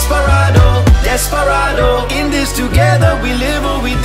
Desperado, desperado. In this together we live or we die